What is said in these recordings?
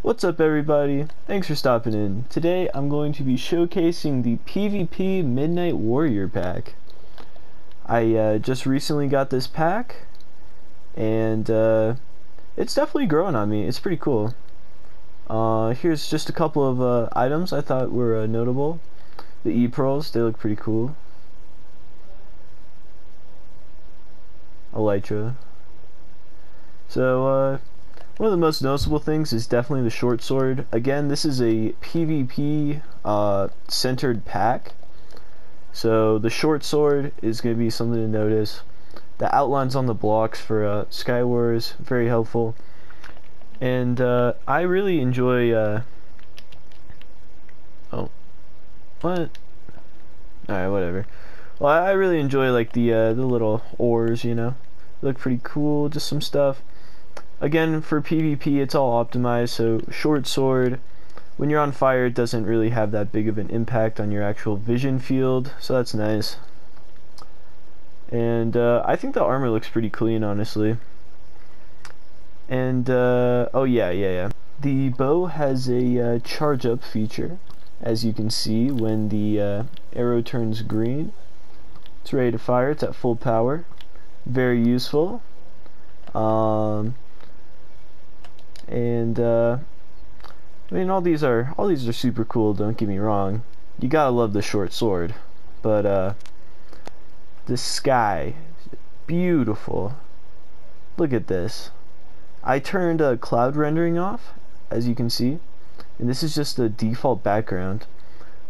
What's up everybody? Thanks for stopping in. Today I'm going to be showcasing the PvP Midnight Warrior pack. I uh, just recently got this pack and uh, it's definitely growing on me. It's pretty cool. Uh, here's just a couple of uh, items I thought were uh, notable. The E-Pearls, they look pretty cool. Elytra. So, uh, one of the most noticeable things is definitely the short sword. Again, this is a PvP uh, centered pack. So the short sword is going to be something to notice. The outlines on the blocks for uh, Skywars, very helpful. And uh, I really enjoy... Uh, oh. What? Alright, whatever. Well, I really enjoy like the uh, the little ores, you know. They look pretty cool, just some stuff. Again, for PvP, it's all optimized, so short sword, when you're on fire, it doesn't really have that big of an impact on your actual vision field, so that's nice. And uh, I think the armor looks pretty clean, honestly. And, uh, oh yeah, yeah, yeah. The bow has a uh, charge up feature, as you can see when the uh, arrow turns green. It's ready to fire, it's at full power. Very useful. Um, and uh, I mean all these are all these are super cool don't get me wrong. You gotta love the short sword. But uh, the sky beautiful. Look at this. I turned uh, cloud rendering off as you can see. And this is just the default background.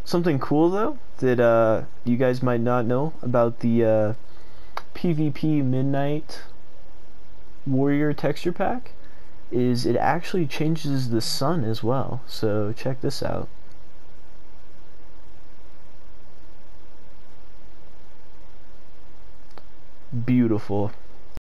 Something cool though that uh, you guys might not know about the uh, PvP Midnight Warrior texture pack is it actually changes the sun as well. So check this out. Beautiful.